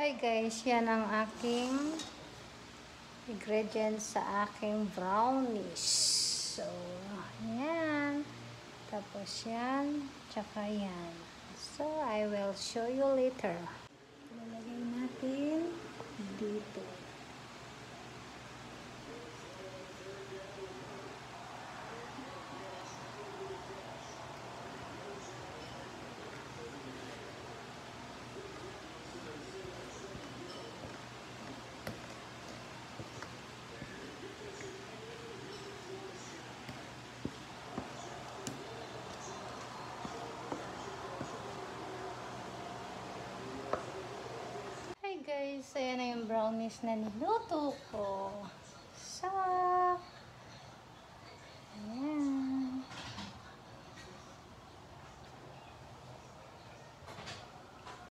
Hi guys, yan ang aking ingredients sa aking brownies. So, yan. Tapos yan, tsaka yan. So, I will show you later. Guys, ayan na yung brownies na niluto ko.